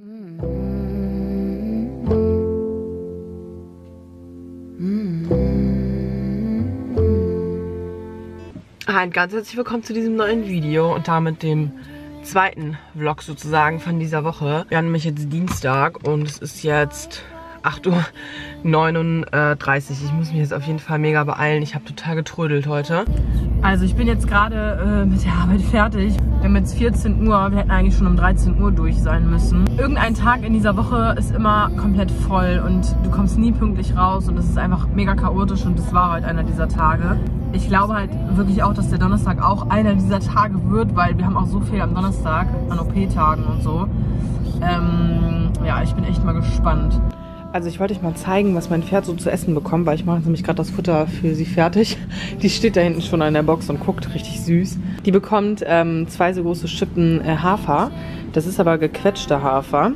Hi und ganz herzlich willkommen zu diesem neuen Video und damit dem zweiten Vlog sozusagen von dieser Woche. Wir haben nämlich jetzt Dienstag und es ist jetzt 8.39 Uhr. Ich muss mich jetzt auf jeden Fall mega beeilen. Ich habe total getrödelt heute. Also ich bin jetzt gerade äh, mit der Arbeit fertig. Wir haben jetzt 14 Uhr. Wir hätten eigentlich schon um 13 Uhr durch sein müssen. Irgendein Tag in dieser Woche ist immer komplett voll und du kommst nie pünktlich raus und es ist einfach mega chaotisch und das war heute einer dieser Tage. Ich glaube halt wirklich auch, dass der Donnerstag auch einer dieser Tage wird, weil wir haben auch so viel am Donnerstag an OP-Tagen und so. Ähm, ja, ich bin echt mal gespannt. Also ich wollte euch mal zeigen, was mein Pferd so zu essen bekommt, weil ich mache nämlich gerade das Futter für sie fertig. Die steht da hinten schon an der Box und guckt richtig süß. Die bekommt ähm, zwei so große Schippen äh, Hafer. Das ist aber gequetschter Hafer.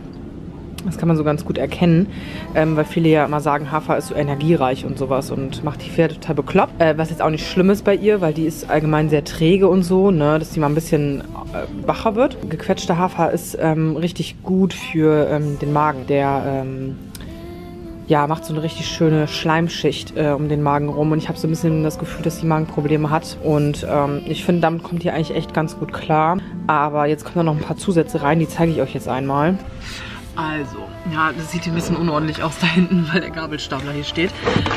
Das kann man so ganz gut erkennen, ähm, weil viele ja immer sagen, Hafer ist so energiereich und sowas und macht die Pferde total bekloppt. Äh, was jetzt auch nicht schlimm ist bei ihr, weil die ist allgemein sehr träge und so, ne, dass die mal ein bisschen äh, wacher wird. Gequetschter Hafer ist ähm, richtig gut für ähm, den Magen. Der ähm, ja, macht so eine richtig schöne Schleimschicht äh, um den Magen rum. Und ich habe so ein bisschen das Gefühl, dass sie Magenprobleme hat. Und ähm, ich finde, damit kommt die eigentlich echt ganz gut klar. Aber jetzt kommen da noch ein paar Zusätze rein, die zeige ich euch jetzt einmal. Also, ja, das sieht ein bisschen unordentlich aus da hinten, weil der Gabelstapler hier steht.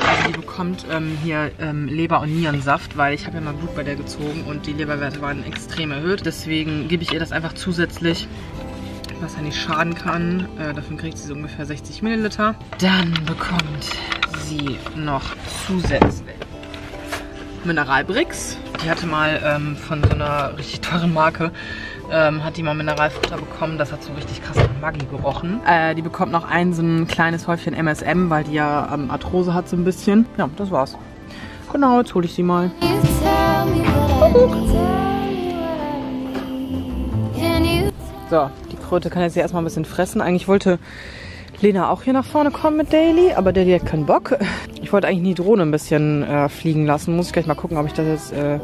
Also die bekommt ähm, hier ähm, Leber- und Nierensaft, weil ich habe ja mal Blut bei der gezogen und die Leberwerte waren extrem erhöht. Deswegen gebe ich ihr das einfach zusätzlich was ja nicht schaden kann. Äh, davon kriegt sie so ungefähr 60 Milliliter. Dann bekommt sie noch zusätzlich Mineralbrix. Die hatte mal ähm, von so einer richtig teuren Marke ähm, hat die mal Mineralfutter bekommen. Das hat so richtig krass nach Maggi gerochen. Äh, die bekommt noch ein so ein kleines Häufchen MSM, weil die ja ähm, Arthrose hat so ein bisschen. Ja, das war's. Genau, jetzt hole ich sie mal. So, die Kröte kann jetzt hier erstmal ein bisschen fressen. Eigentlich wollte Lena auch hier nach vorne kommen mit Daily, aber Daily hat keinen Bock. Ich wollte eigentlich die Drohne ein bisschen äh, fliegen lassen. Muss ich gleich mal gucken, ob ich das jetzt äh,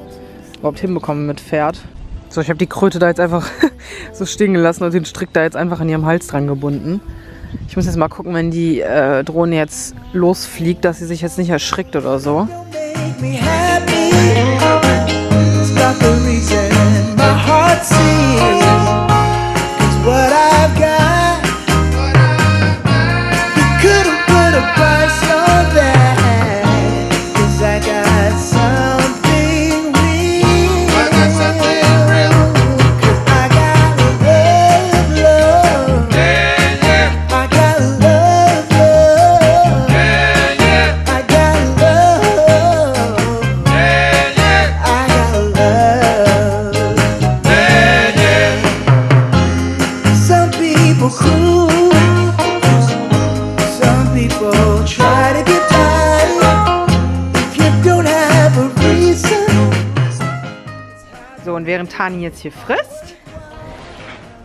überhaupt hinbekomme mit Pferd. So, ich habe die Kröte da jetzt einfach so stehen gelassen und den Strick da jetzt einfach an ihrem Hals dran gebunden. Ich muss jetzt mal gucken, wenn die äh, Drohne jetzt losfliegt, dass sie sich jetzt nicht erschrickt oder so. Und während Tani jetzt hier frisst,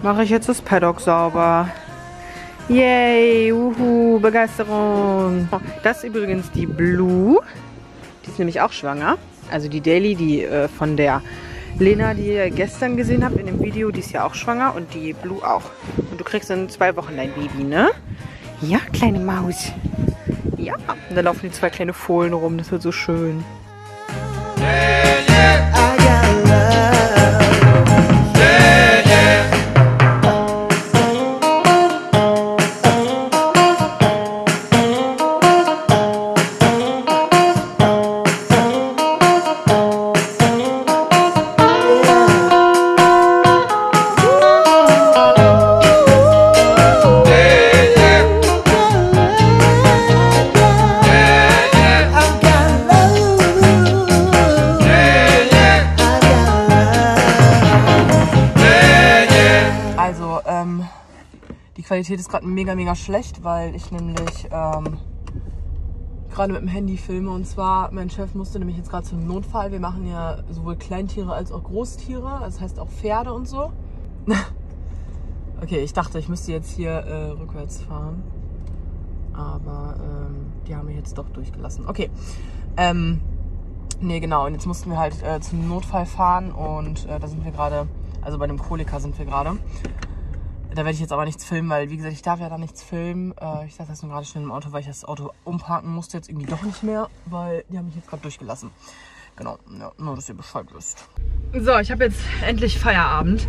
mache ich jetzt das Paddock sauber. Yay, uhu, Begeisterung. Das ist übrigens die Blue. Die ist nämlich auch schwanger. Also die Daily, die äh, von der Lena, die ihr gestern gesehen habt in dem Video, die ist ja auch schwanger und die Blue auch. Und du kriegst in zwei Wochen dein Baby, ne? Ja, kleine Maus. Ja, und da laufen die zwei kleine Fohlen rum, das wird so schön. I Qualität ist gerade mega, mega schlecht, weil ich nämlich ähm, gerade mit dem Handy filme. Und zwar, mein Chef musste nämlich jetzt gerade zum Notfall. Wir machen ja sowohl Kleintiere als auch Großtiere, das heißt auch Pferde und so. okay, ich dachte, ich müsste jetzt hier äh, rückwärts fahren. Aber ähm, die haben mich jetzt doch durchgelassen. Okay. Ähm, nee, genau. Und jetzt mussten wir halt äh, zum Notfall fahren und äh, da sind wir gerade, also bei einem Koliker sind wir gerade. Da werde ich jetzt aber nichts filmen, weil wie gesagt, ich darf ja da nichts filmen. Äh, ich saß jetzt nur gerade schnell im Auto, weil ich das Auto umparken musste. Jetzt irgendwie doch nicht mehr, weil die haben mich jetzt gerade durchgelassen. Genau, ja, nur dass ihr Bescheid wisst. So, ich habe jetzt endlich Feierabend.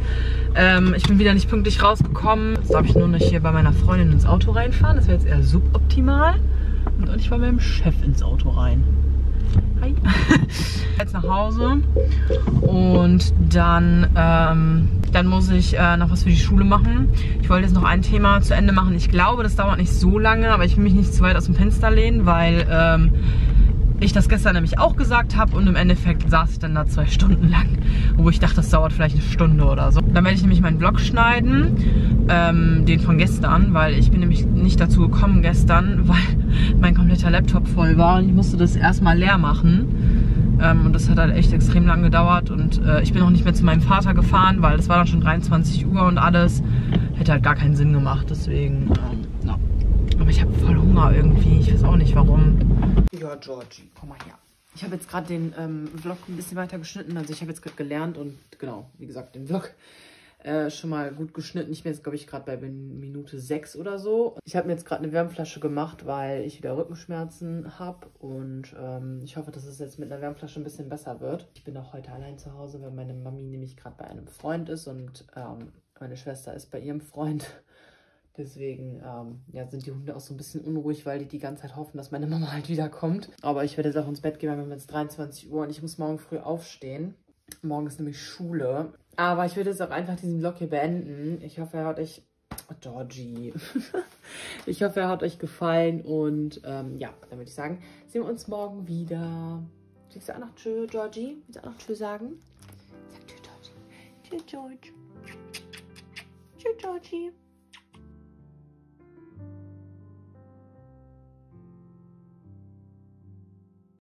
Ähm, ich bin wieder nicht pünktlich rausgekommen. Jetzt darf ich nur nicht hier bei meiner Freundin ins Auto reinfahren. Das wäre jetzt eher suboptimal. Und auch nicht bei meinem Chef ins Auto rein. Hi. Jetzt nach Hause und dann, ähm, dann muss ich äh, noch was für die Schule machen. Ich wollte jetzt noch ein Thema zu Ende machen. Ich glaube, das dauert nicht so lange, aber ich will mich nicht zu weit aus dem Fenster lehnen, weil ähm, ich das gestern nämlich auch gesagt habe und im Endeffekt saß ich dann da zwei Stunden lang, wo ich dachte, das dauert vielleicht eine Stunde oder so. Dann werde ich nämlich meinen Vlog schneiden, ähm, den von gestern, weil ich bin nämlich nicht dazu gekommen gestern, weil mein kompletter Laptop voll war und ich musste das erstmal leer machen. Ähm, und das hat halt echt extrem lang gedauert und äh, ich bin auch nicht mehr zu meinem Vater gefahren, weil es war dann schon 23 Uhr und alles. Hätte halt gar keinen Sinn gemacht, deswegen, ähm, no. Aber ich habe voll Hunger irgendwie, ich weiß auch nicht warum. Ja, Georgie, komm mal her. Ich habe jetzt gerade den ähm, Vlog ein bisschen weiter geschnitten. Also ich habe jetzt gerade gelernt und genau, wie gesagt, den Vlog äh, schon mal gut geschnitten. Ich bin jetzt, glaube ich, gerade bei Minute 6 oder so. Ich habe mir jetzt gerade eine Wärmflasche gemacht, weil ich wieder Rückenschmerzen habe. Und ähm, ich hoffe, dass es jetzt mit einer Wärmflasche ein bisschen besser wird. Ich bin auch heute allein zu Hause, weil meine Mami nämlich gerade bei einem Freund ist und ähm, meine Schwester ist bei ihrem Freund. Deswegen ähm, ja, sind die Hunde auch so ein bisschen unruhig, weil die die ganze Zeit hoffen, dass meine Mama halt wiederkommt. Aber ich werde jetzt auch ins Bett gehen, weil wir haben jetzt 23 Uhr und ich muss morgen früh aufstehen. Morgen ist nämlich Schule. Aber ich würde jetzt auch einfach diesen Vlog hier beenden. Ich hoffe, er hat euch... Oh, Georgie. ich hoffe, er hat euch gefallen. Und ähm, ja, dann würde ich sagen, sehen wir uns morgen wieder. Willst du auch noch Tschö, Georgie? Willst du auch noch Tschö sagen? Sag Tschö, Georgie. Tschö, George. Tschö, Georgie.